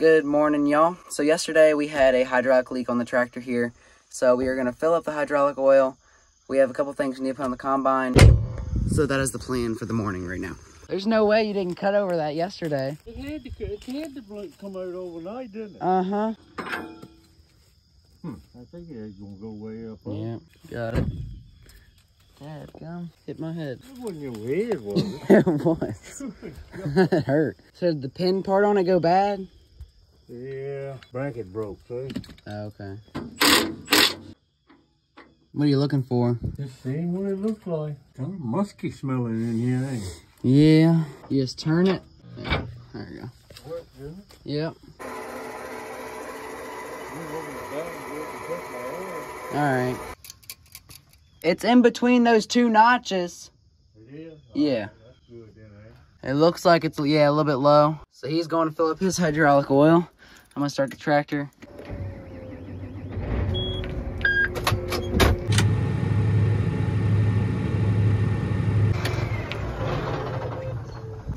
Good morning, y'all. So yesterday we had a hydraulic leak on the tractor here. So we are going to fill up the hydraulic oil. We have a couple things we need to put on the combine. So that is the plan for the morning right now. There's no way you didn't cut over that yesterday. It had to, it had to come out overnight, didn't it? Uh-huh. Hmm. I think it's gonna go way up. up. Yeah, got it. Dad, gum. Hit my head. That wasn't your head, was it? it was. it hurt. So did the pin part on it go bad? Yeah. Bracket broke, see? Oh, okay. What are you looking for? Just seeing what it looks like. Kind of musky smelling in here, ain't it? Yeah. You just turn it. Yeah, there you go. What, didn't it? Yep. You open the back and go up and touch my arm. All right. It's in between those two notches. It is? Yeah. That's good then, eh? It looks like it's, yeah, a little bit low. So he's going to fill up his hydraulic oil. I'm to start the tractor.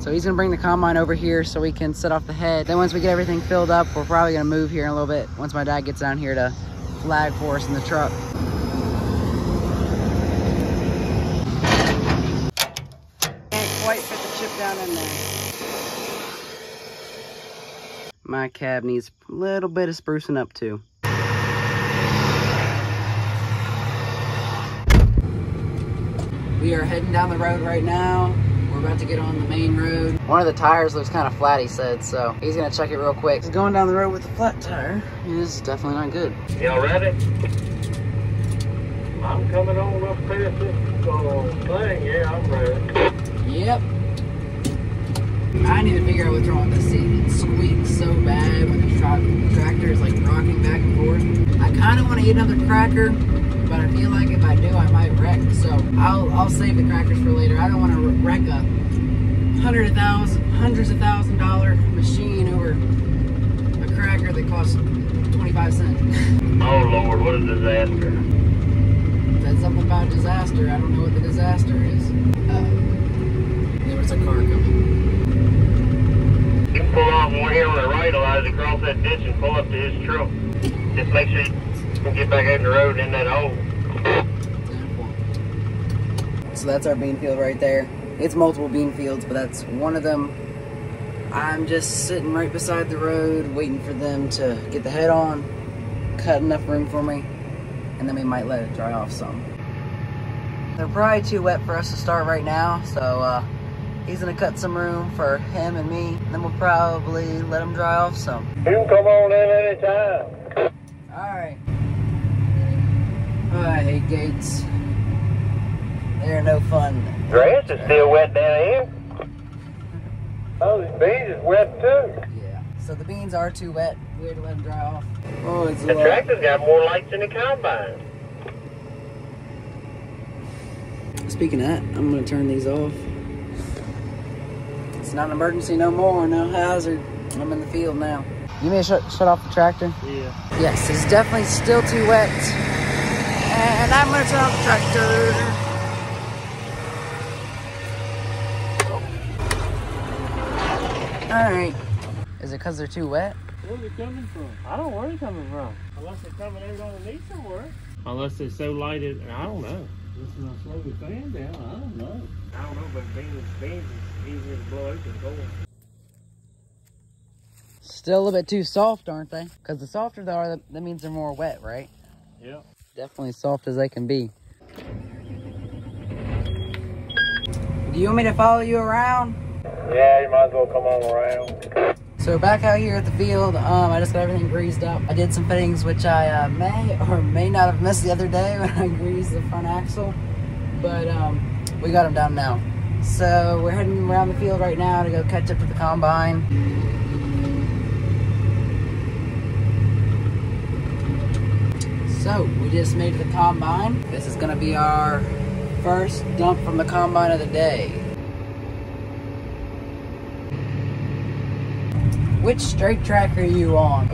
So he's gonna bring the combine over here so we can set off the head. Then once we get everything filled up, we're probably gonna move here in a little bit once my dad gets down here to flag for us in the truck. Can't quite fit the chip down in there. My cab needs a little bit of sprucing up too. We are heading down the road right now. We're about to get on the main road. One of the tires looks kind of flat, he said, so he's gonna check it real quick. He's Going down the road with a flat tire is definitely not good. Y'all ready? I'm coming on up past this uh, thing. Yeah, I'm ready. Yep. I need to figure out what's wrong with the seat. It squeaks tra- tractor is like rocking back and forth. I kind of want to eat another cracker, but I feel like if I do, I might wreck. So I'll I'll save the crackers for later. I don't want to wreck a hundred of thousand, hundreds of thousand dollar machine over a cracker that costs twenty five cents. Oh Lord, what a disaster! Said something about disaster. I don't know what the disaster is. Uh, there was a car coming. Off one here on the right, Elijah, across that ditch and pull up to his truck. Just make sure you can get back in the road in that hole. So that's our bean field right there. It's multiple bean fields, but that's one of them. I'm just sitting right beside the road, waiting for them to get the head on, cut enough room for me, and then we might let it dry off some. They're probably too wet for us to start right now, so uh, he's gonna cut some room for him and me, then we'll probably let him dry off some. You can come on in anytime. Alright. Oh, I hate gates. They're no fun. Grass is still wet down here. Oh, these beans is wet too. Yeah. So the beans are too wet. We had to let them dry off. Oh, it's The tractor's got more lights than the combine. Speaking of that, I'm gonna turn these off. It's not an emergency no more, no hazard. I'm in the field now. You may shut shut off the tractor. Yeah. Yes, it's definitely still too wet. And I'm gonna turn off the tractor. Alright. Is it because they're too wet? Where's it coming from? I don't know where it's coming from. Unless they're coming out underneath somewhere. Unless they're so lighted, I don't know. This is gonna slow the fan down. I don't know. I don't know, but beans, beans is easier to blow out than corn. Still a little bit too soft, aren't they? Because the softer they are, that means they're more wet, right? Yeah. Definitely soft as they can be. Do you want me to follow you around? Yeah, you might as well come on around. So back out here at the field, um, I just got everything greased up. I did some fittings which I uh, may or may not have missed the other day when I greased the front axle, but um, we got them done now. So we're heading around the field right now to go catch up to the combine. So we just made the combine. This is gonna be our first dump from the combine of the day. Which straight track are you on?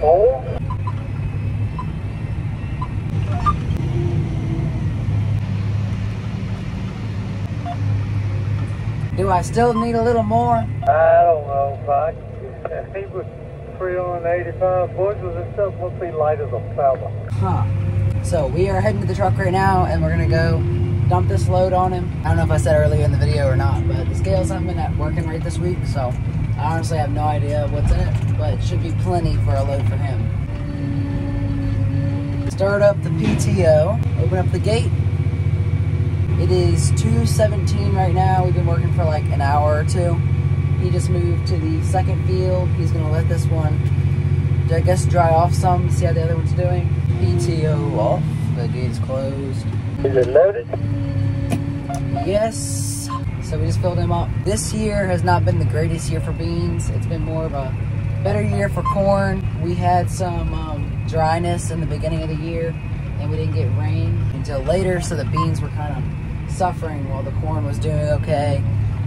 Do I still need a little more? I don't know if He was 385 bushels. This stuff must be light as a feather. Huh. So we are heading to the truck right now and we're gonna go dump this load on him. I don't know if I said earlier in the video or not, but the scales haven't been working right this week, so I honestly have no idea what's in it, but it should be plenty for a load for him. Start up the PTO, open up the gate. It is 2.17 right now. We've been working for like an hour or two. He just moved to the second field. He's gonna let this one, I guess, dry off some, see how the other one's doing. PTO off, the gate's closed. Is it loaded? Yes. So we just filled him up. This year has not been the greatest year for beans. It's been more of a better year for corn. We had some um, dryness in the beginning of the year and we didn't get rain until later. So the beans were kind of suffering while the corn was doing okay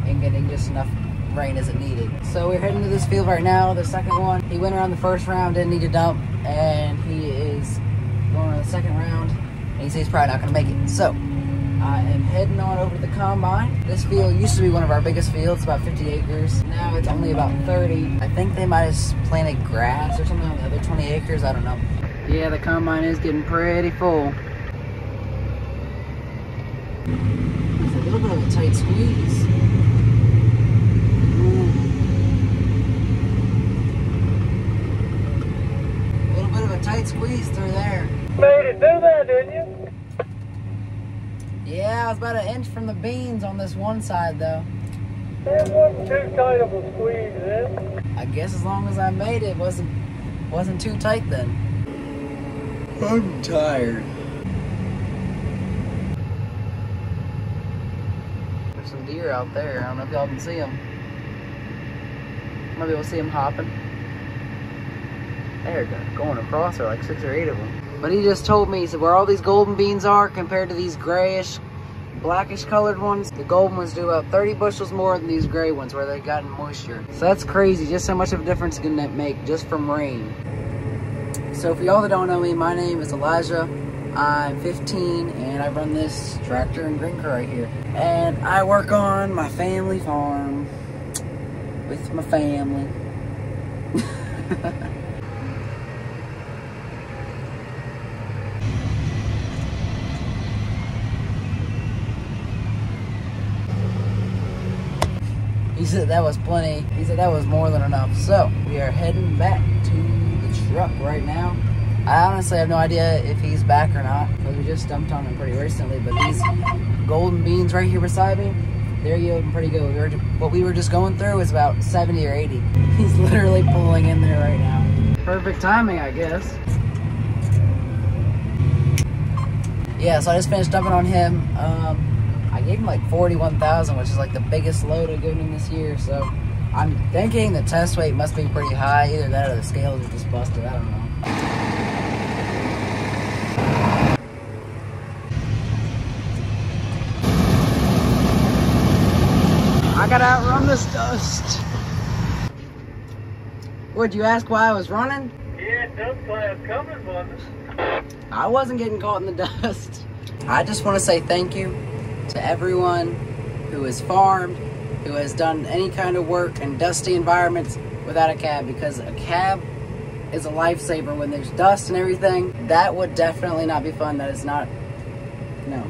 and getting just enough rain as it needed. So we're heading to this field right now, the second one. He went around the first round, didn't need a dump, and he is going on the second round, and he says he's probably not gonna make it. So I am heading on over to the combine. This field used to be one of our biggest fields, about 50 acres. Now it's only about 30. I think they might have planted grass or something on the other 20 acres, I don't know. Yeah, the combine is getting pretty full. It's a little bit of a tight squeeze. A little bit of a tight squeeze through there. Made it do that, didn't you? Yeah, I was about an inch from the beans on this one side though. It wasn't too tight of a squeeze then. I guess as long as I made it, wasn't wasn't too tight then. I'm tired. There's some deer out there. I don't know if y'all can see them. Maybe we'll see them hopping. There, go- going across there, like six or eight of them. But he just told me, he said, where all these golden beans are compared to these grayish, blackish colored ones, the golden ones do about 30 bushels more than these gray ones where they've gotten moisture. So that's crazy, just how much of a difference can make just from rain. So for y'all that don't know me, my name is Elijah. I'm 15 and I run this tractor and grain cart right here. And I work on my family farm with my family. He said that was plenty. He said that was more than enough. So we are heading back to the truck right now. I honestly have no idea if he's back or not because we just dumped on him pretty recently. But these golden beans right here beside me, they're yielding pretty good. We were, what we were just going through was about 70 or 80. He's literally pulling in there right now. Perfect timing, I guess. Yeah, so I just finished dumping on him. Um, I gave him like 41,000, which is like the biggest load I've given him this year. So I'm thinking the test weight must be pretty high. Either that or the scales are just busted. I don't know. Gotta outrun this dust. Would you ask why I was running? Yeah, dust cloud coming, wasn't? I wasn't getting caught in the dust. I just want to say thank you to everyone who has farmed, who has done any kind of work in dusty environments without a cab because a cab is a lifesaver when there's dust and everything. That would definitely not be fun. That is not, no.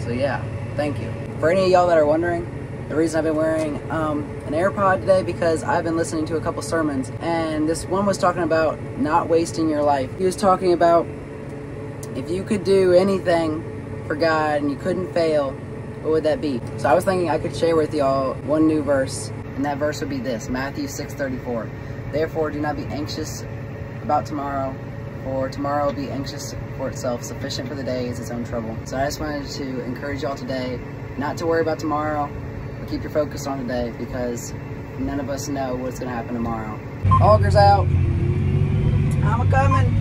So yeah, thank you. For any of y'all that are wondering, the reason I've been wearing um, an AirPod today because I've been listening to a couple sermons and this one was talking about not wasting your life. He was talking about if you could do anything for God and you couldn't fail, what would that be? So I was thinking I could share with y'all one new verse, and that verse would be this, Matthew 6:34. Therefore, do not be anxious about tomorrow, for tomorrow will be anxious for itself. Sufficient for the day is its own trouble. So I just wanted to encourage y'all today not to worry about tomorrow, keep your focus on today because none of us know what's gonna happen tomorrow. Augers out. I'm a coming.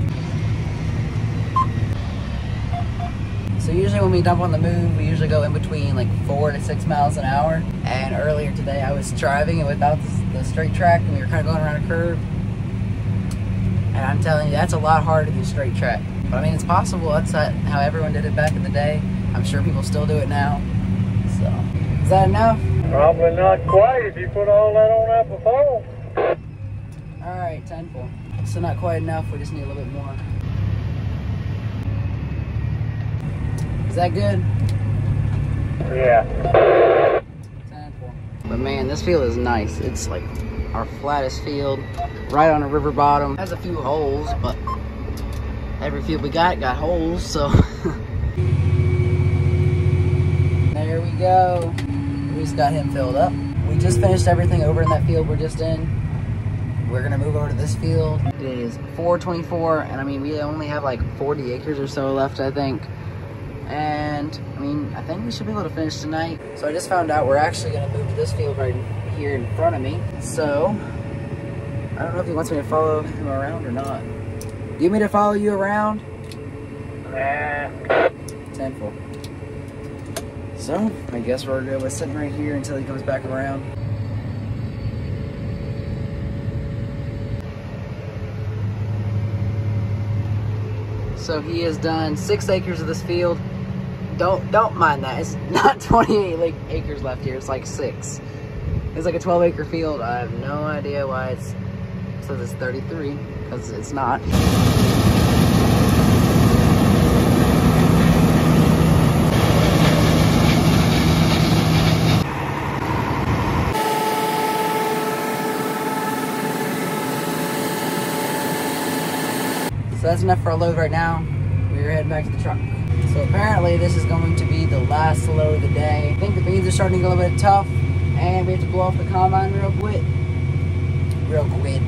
So usually when we dump on the move, we usually go in between like four to six miles an hour. And earlier today, I was driving it without the straight track, and we were kind of going around a curve. And I'm telling you, that's a lot harder than straight track. But I mean, it's possible. That's how everyone did it back in the day. I'm sure people still do it now. So, is that enough? Probably not quite if you put all that on that before. All right, 10 full. So not quite enough, we just need a little bit more. Is that good? Yeah. 10 full. But man, this field is nice. It's like our flattest field, right on a river bottom. Has a few holes, but every field we got got holes, so. there we go. We just got him filled up. We just finished everything over in that field we're just in. We're gonna move over to this field. It is 424, and I mean, we only have like 40 acres or so left, I think. And I mean, I think we should be able to finish tonight. So I just found out we're actually gonna move to this field right here in front of me. So I don't know if he wants me to follow him around or not. You want me to follow you around? Nah. 10 full. So I guess we're good with sitting right here until he comes back around. So he has done six acres of this field. Don't don't mind that. It's not 28 like acres left here. It's like six. It's like a 12 acre field. I have no idea why it's it says it's 33 because it's not. That's enough for a load right now. We're heading back to the truck. So apparently this is going to be the last load of the day. I think the beans are starting to get a little bit tough and we have to blow off the combine real quick. Real quick.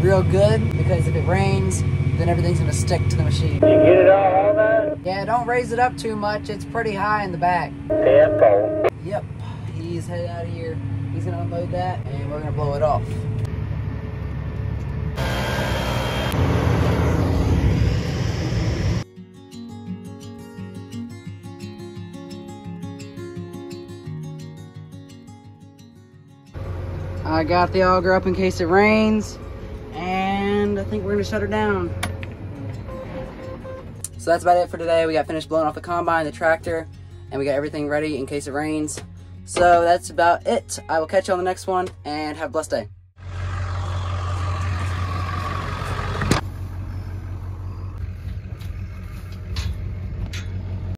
Real good because if it rains, then everything's gonna stick to the machine. You get it all that? Yeah, don't raise it up too much. It's pretty high in the back. Tempo. Yep, he's headed out of here. He's gonna unload that and we're gonna blow it off. I got the auger up in case it rains, and I think we're gonna shut her down. So that's about it for today. We got finished blowing off the combine, the tractor, and we got everything ready in case it rains. So that's about it. I will catch you on the next one, and have a blessed day.